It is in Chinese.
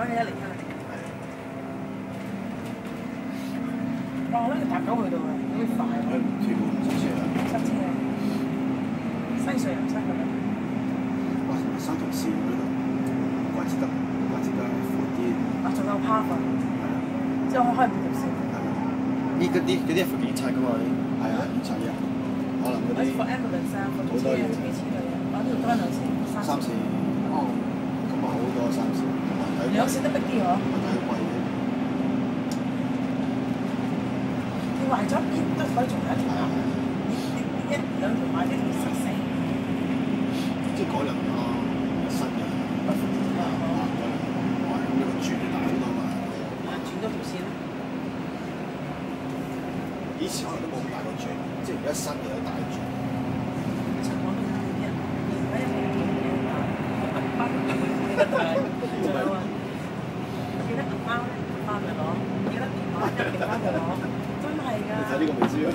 講嘢一嚟翻嚟。哇！我諗住搭九去到啊，好快喺喎，屯門唔塞車啊！塞車啊！西隧又塞㗎啦，哇！三條線嗰度，怪之得，怪之得闊啲，啊仲有 p a 係啊，之後我開五條線。係啊，呢嗰啲嗰啲係附件拆噶嘛？係啊，唔齊啊，可能嗰啲 for ambulance 啊，for 車啊，幾錢嘅？我呢度多兩線，三線，哦，咁啊好多三線，同埋睇兩線都逼啲嗬。同埋睇貴嘅，你壞咗邊都可以仲有一條係啊一兩條壞一條塞死。即係改良咯新嘅，啊改良，哇！咁呢個轉大好多嘛，啊，轉多條線啦。以前可能都冇咁大個轉，即係而家新嘅有大轉。陳廣都啲人，而家一嚟見嘅啊，包記得佢，仲有啊，記得銀包咧，翻去攞，記得電話一定翻去攞，真係㗎。你睇呢個未知啊？